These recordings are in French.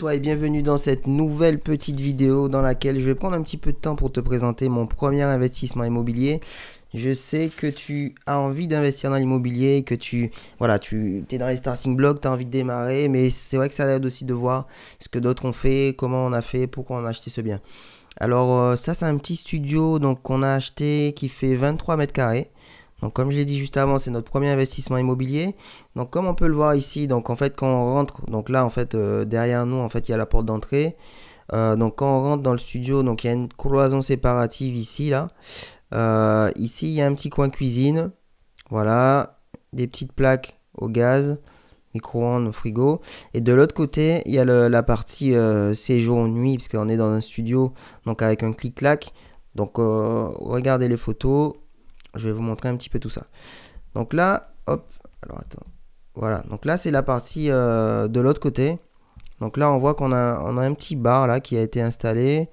Toi et bienvenue dans cette nouvelle petite vidéo dans laquelle je vais prendre un petit peu de temps pour te présenter mon premier investissement immobilier. Je sais que tu as envie d'investir dans l'immobilier, que tu voilà, tu es dans les starting blocks, tu as envie de démarrer, mais c'est vrai que ça aide aussi de voir ce que d'autres ont fait, comment on a fait, pourquoi on a acheté ce bien. Alors euh, ça c'est un petit studio donc qu'on a acheté qui fait 23 mètres carrés. Donc comme je l'ai dit juste avant, c'est notre premier investissement immobilier. Donc comme on peut le voir ici, donc en fait quand on rentre, donc là en fait euh, derrière nous en fait il y a la porte d'entrée. Euh, donc quand on rentre dans le studio, donc il y a une cloison séparative ici là. Euh, ici il y a un petit coin cuisine. Voilà, des petites plaques au gaz, micro-ondes, frigo. Et de l'autre côté, il y a la partie séjour nuit, parce qu'on est dans un studio, donc avec un clic-clac. Donc regardez les photos, je vais vous montrer un petit peu tout ça. Donc là, hop, alors attends. Voilà, donc là c'est la partie euh, de l'autre côté. Donc là on voit qu'on a, un petit bar là qui a été installé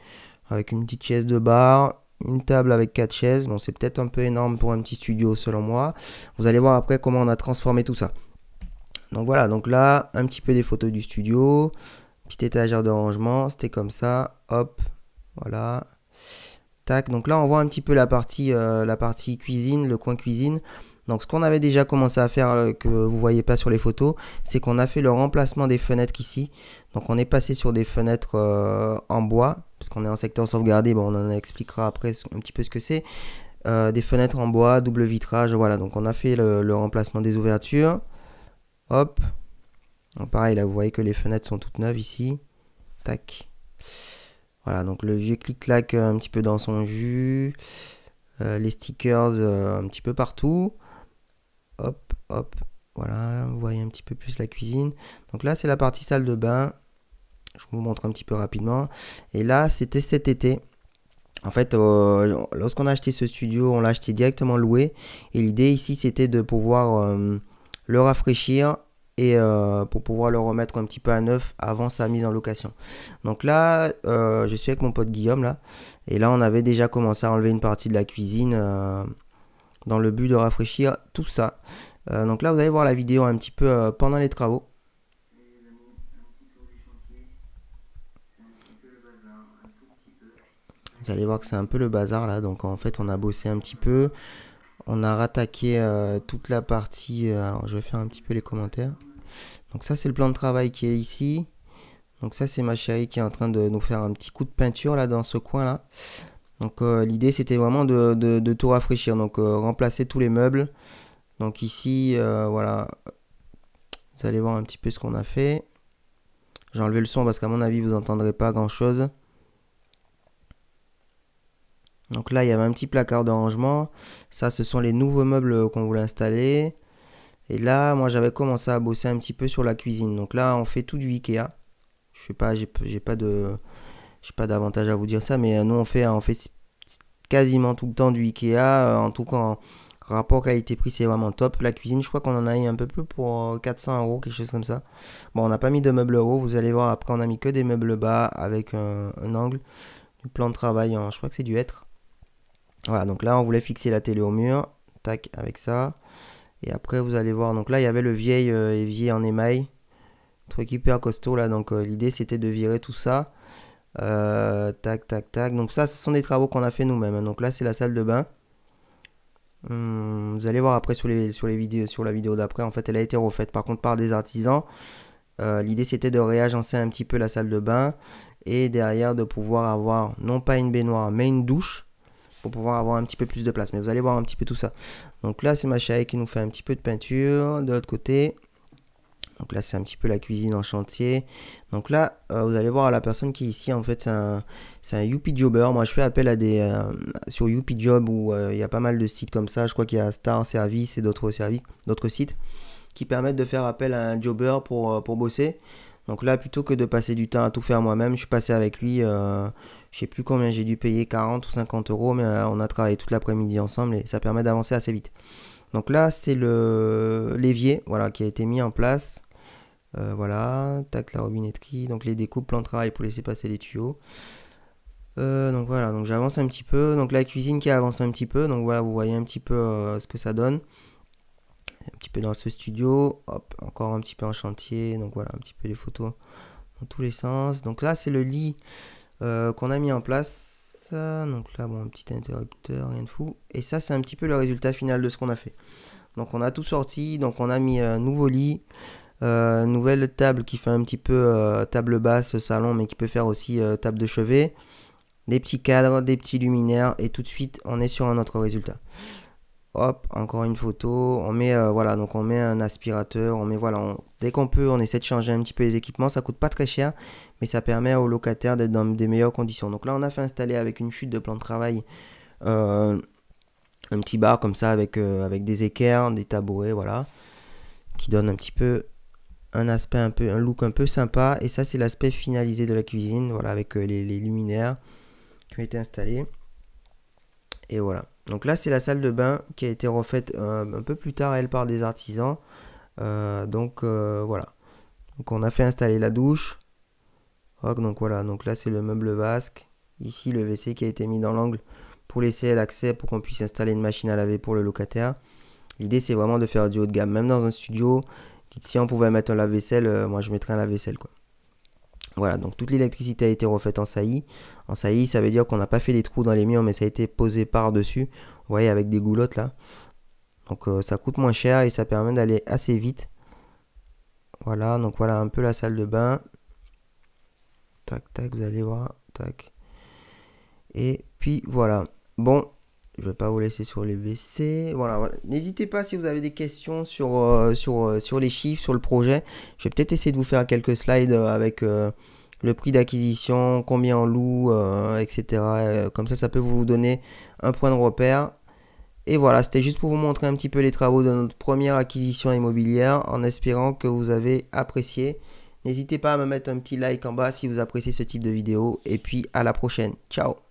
avec une petite chaise de bar, une table avec quatre chaises. Bon c'est peut-être un peu énorme pour un petit studio selon moi. Vous allez voir après comment on a transformé tout ça. Donc voilà, donc là un petit peu des photos du studio, petite étagère de rangement, c'était comme ça, hop, voilà, Tac, donc là on voit un petit peu la partie, euh, la partie cuisine, le coin cuisine. Donc ce qu'on avait déjà commencé à faire, euh, que vous voyez pas sur les photos, c'est qu'on a fait le remplacement des fenêtres ici. Donc on est passé sur des fenêtres euh, en bois, parce qu'on est en secteur sauvegardé, bon, on en expliquera après un petit peu ce que c'est. des fenêtres en bois, double vitrage, voilà, donc on a fait le, remplacement des ouvertures. Hop. Pareil, là vous voyez que les fenêtres sont toutes neuves ici. Tac. Voilà, donc le vieux clic-clac euh, un petit peu dans son jus. Euh, les stickers euh, un petit peu partout. Hop, hop. Voilà, vous voyez un petit peu plus la cuisine. Donc là, c'est la partie salle de bain. Je vous montre un petit peu rapidement. Et là, c'était cet été. En fait, lorsqu'on a acheté ce studio, on l'a acheté directement loué. Et l'idée ici, c'était de pouvoir le rafraîchir et euh, pour pouvoir le remettre un petit peu à neuf avant sa mise en location. Donc là, euh, je suis avec mon pote Guillaume là, et là on avait déjà commencé à enlever une partie de la cuisine euh, dans le but de rafraîchir tout ça. donc là, vous allez voir la vidéo un petit peu pendant les travaux. Vous allez voir que c'est un peu le bazar là, donc en fait on a bossé un petit peu. On a rattaqué toute la partie. alors je vais faire un petit peu les commentaires. Donc ça c'est le plan de travail qui est ici. Donc ça c'est ma chérie qui est en train de nous faire un petit coup de peinture là dans ce coin là. Donc euh, l'idée c'était vraiment de, tout rafraîchir. Donc euh, remplacer tous les meubles. Donc ici euh, voilà. Vous allez voir un petit peu ce qu'on a fait. J'ai enlevé le son parce qu'à mon avis vous n'entendrez pas grand chose. Donc là il y avait un petit placard de rangement. Ça ce sont les nouveaux meubles qu'on voulait installer. Et là, moi, j'avais commencé à bosser un petit peu sur la cuisine. Donc là, on fait tout du Ikea. Je sais pas, j'ai pas de, pas d'avantage à vous dire ça, mais euh, nous, on fait, on fait quasiment tout le temps du Ikea. Euh, en tout cas, en rapport qualité-prix, c'est vraiment top. La cuisine, je crois qu'on en a eu un peu plus pour 400 euh, euros, quelque chose comme ça. Bon, on n'a pas mis de meubles euros. Vous allez voir, après, on a mis que des meubles bas avec un, angle. Du plan de travail, je crois que c'est du être. Voilà, donc là, on voulait fixer la télé au mur. Tac, avec ça. Et après, vous allez voir, donc là, il y avait le vieil euh, évier en émail. Truc hyper costaud là, donc euh, l'idée c'était de virer tout ça. Euh, tac, tac, tac. Donc ça, ce sont des travaux qu'on a fait nous-mêmes. Donc là, c'est la salle de bain. Hum, vous allez voir après sur la vidéo d'après, en fait, elle a été refaite par contre par des artisans. l'idée c'était de réagencer un petit peu la salle de bain et derrière de pouvoir avoir non pas une baignoire mais une douche pour pouvoir avoir un petit peu plus de place. Mais vous allez voir un petit peu tout ça. Donc là, c'est ma chérie qui nous fait un petit peu de peinture. De l'autre côté, donc là, c'est un petit peu la cuisine en chantier. Donc là, euh, vous allez voir la personne qui est ici, en fait, c'est un, un Youpi Jobber. Moi, je fais appel à des... Euh, sur Youpi Job, où euh, il y a pas mal de sites comme ça. Je crois qu'il y a Star Service et d'autres services, d'autres sites qui permettent de faire appel à un jobber pour, pour bosser. Donc là, plutôt que de passer du temps à tout faire moi-même, je suis passé avec lui. Euh, je sais plus combien j'ai dû payer, 40 ou 50 euros, mais euh, on a travaillé toute l'après-midi ensemble et ça permet d'avancer assez vite. Donc là, c'est le l'évier voilà, qui a été mis en place. Euh, voilà, tac, la robinetterie, donc les découpes, plan de travail pour laisser passer les tuyaux. donc voilà, donc j'avance un petit peu. Donc la cuisine qui avance un petit peu. Donc voilà, vous voyez un petit peu ce que ça donne un petit peu dans ce studio. Hop, encore un petit peu en chantier. Donc voilà, un petit peu les photos dans tous les sens. Donc là, c'est le lit euh, qu'on a mis en place. Donc là, bon, un petit interrupteur, rien de fou. Et ça, c'est un petit peu le résultat final de ce qu'on a fait. Donc on a tout sorti. Donc on a mis un nouveau lit. Euh, nouvelle table qui fait un petit peu euh, table basse salon mais qui peut faire aussi table de chevet des petits cadres des petits luminaires et tout de suite on est sur un autre résultat hop, encore une photo, on met, euh, voilà, on met un aspirateur, on met, voilà, dès qu'on peut, on essaie de changer un petit peu les équipements, ça coûte pas très cher, mais ça permet aux locataires d'être dans des meilleures conditions. Donc là, on a fait installer avec une chute de plan de travail euh, un petit bar comme ça avec, euh, avec des équerres, des tabourets, voilà, qui donne un petit peu un aspect un peu, un look un peu sympa. Et ça, c'est l'aspect finalisé de la cuisine, voilà, avec les luminaires qui ont été installés. Et voilà. Donc là, c'est la salle de bain qui a été refaite euh, un peu plus tard, elle, par des artisans. Euh, donc euh, voilà. Donc on a fait installer la douche. donc voilà, donc là c'est le meuble basque. Ici le WC qui a été mis dans l'angle pour laisser l'accès pour qu'on puisse installer une machine à laver pour le locataire. L'idée c'est vraiment de faire du haut de gamme. Même dans un studio, si on pouvait mettre un lave-vaisselle, moi je mettrais un lave-vaisselle quoi. Voilà, donc toute l'électricité a été refaite en saillie. En saillie, ça veut dire qu'on n'a pas fait des trous dans les murs, mais ça a été posé par-dessus. Vous voyez, avec des goulottes là. Donc euh, ça coûte moins cher et ça permet d'aller assez vite. Voilà, donc voilà un peu la salle de bain. Tac, tac, vous allez voir. Tac. Et puis voilà. Bon, je vais pas vous laisser sur les WC. Voilà, N'hésitez pas si vous avez des questions sur, euh, sur, euh, sur les chiffres, sur le projet. Je vais peut-être essayer de vous faire quelques slides euh, avec le prix d'acquisition, combien on loue, etc. Comme ça, ça peut vous donner un point de repère. Et voilà, c'était juste pour vous montrer un petit peu les travaux de notre première acquisition immobilière en espérant que vous avez apprécié. N'hésitez pas à me mettre un petit like en bas si vous appréciez ce type de vidéo. Et puis à la prochaine. Ciao